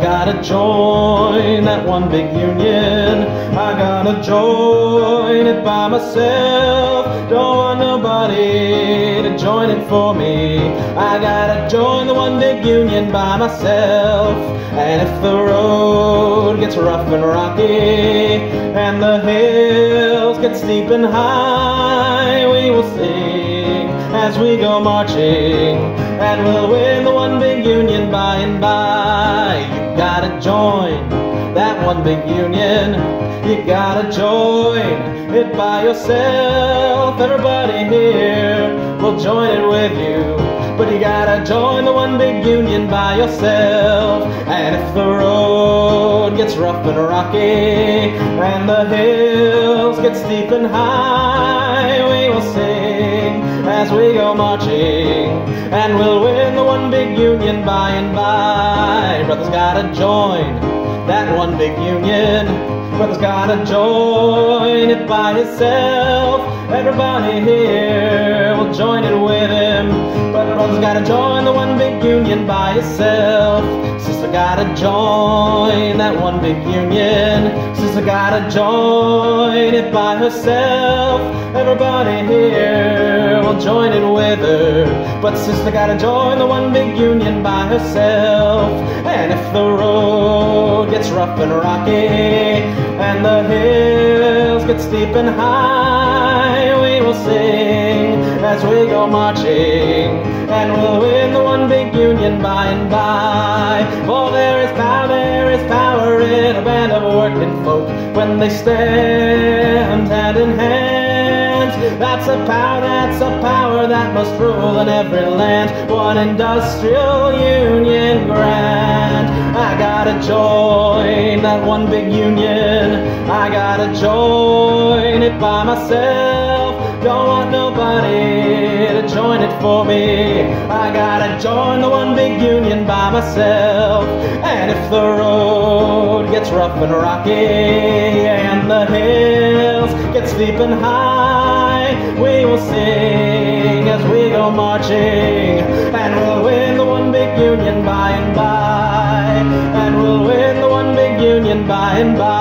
gotta join that one big union. I gotta join it by myself. Don't want nobody to join it for me. I gotta join the one big union by myself. And if the road gets rough and rocky, and the hills get steep and high, we will sing as we go marching, and we'll win the one big union by and by. Join that one big union. You gotta join it by yourself. Everybody here will join it with you. But you gotta join the one big union by yourself. And if the road gets rough and rocky, and the hills get steep and high, we will sing as we go marching. And we'll win the one big union by and by. Brothers gotta join that one big union. Brother's gotta join it by himself. Everybody here will join it with him. But brother's gotta join the one big union by himself. Sister gotta join that one big union. Sister gotta join it by herself. Everybody here will join it with her. But sister gotta join the one big union by herself. And if the road gets rough and rocky, and the hills get steep and high, we will sing as we go marching, and we'll win the one big union by and by. For there is power, there is power in a band of working folk when they stand hand in hand. That's a power, that's a power that must rule in every land. One industrial union grand. I gotta join that one big union. I gotta join it by myself. Don't want nobody to join it for me. I gotta join the one big union by myself. And if the road gets rough and rocky and the hills get steep and high, we will sing as we go marching. And we'll win the one big union by and by. And we'll win the one big union by and by.